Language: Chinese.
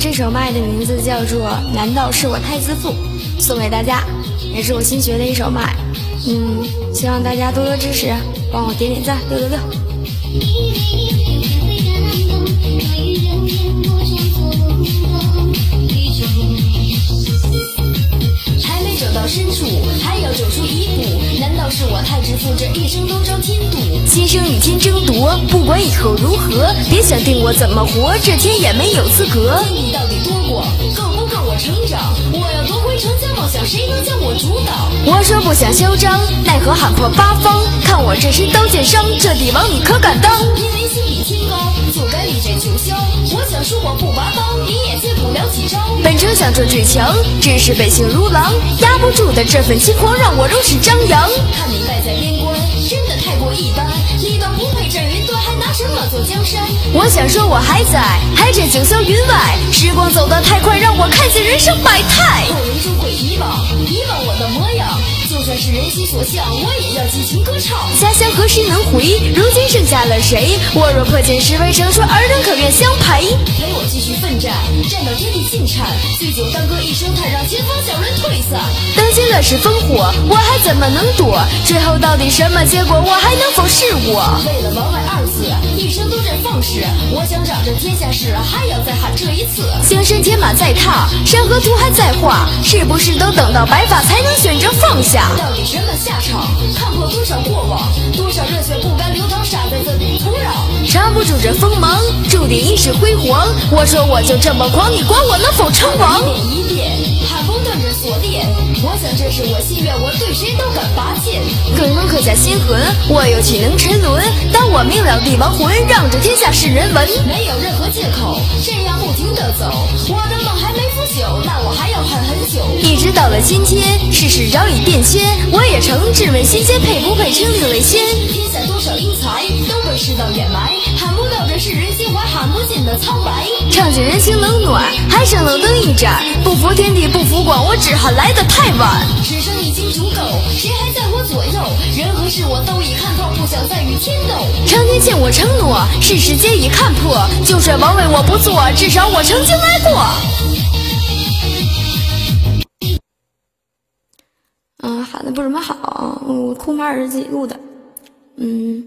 这首麦的名字叫做《难道是我太自负》，送给大家，也是我新学的一首麦。嗯，希望大家多多支持，帮我点点赞，六六六。到深处，还要走出一步。难道是我太自负，这一生都遭天妒？今生与天争夺，不管以后如何，别想定我怎么活，这天也没有资格。你到底多广，够不够我成长？我要夺回成家梦想，谁能将我主导？我说不想嚣张，奈何喊破八方。看我这身刀剑伤，这帝王你可敢当？因为心比天高，就该力战九霄。我想说我不拔刀，你也接不了。本城想做最强，只是背行如狼，压不住的这份轻狂让我如此张扬。看明白在边关，真的太过一般。你都不配站云端，还拿什么做江山？我想说我还在，还在九霄云外。时光走得太快，让我看见人生百态。后人终会遗忘，遗忘。算是人心所向，我也要尽情歌唱。家乡何时能回？如今剩下了谁？我若破茧时为成说尔等可愿相陪？陪我继续奋战，战到天地尽颤。醉酒当歌一声叹，让前方小人退散。当今的是烽火，我还怎么能躲？最后到底什么结果？我还能否是我？为了王外二字，一生都在放肆。我想仗着天下事，还要再喊这一次。江山铁马在踏，山河图还在画，是不是都等到白发才能选择放下？到底什么下场？看破多少过往，多少热血不甘流淌，洒在这土壤。刹不住这锋芒，注定一世辉煌。我说我就这么狂，你管我能否称王？一遍一遍，寒风断着锁链。我想这是我心愿，我对谁都敢拔剑。更能刻下心痕，我又岂能沉沦？当我命了帝王魂，让这天下世人闻。没有任何借口，这样不停的走，我的梦还没腐朽，那我还要盼很久。一直到了今天，世事早已变迁，我也曾质问心间配不配称另类仙。天下多少英才，喊不尽的苍白。尝尽人情冷暖，还剩冷灯一盏。不服天地不服管，我只恨来得太晚。此生已经足够，谁还在我左右？人和事我都已看透，不想再与天斗。苍天欠我承诺，世事皆已看破。就算王位我不做，至少我曾经来过。嗯，喊的不怎么好，我库马尔自己录的。嗯。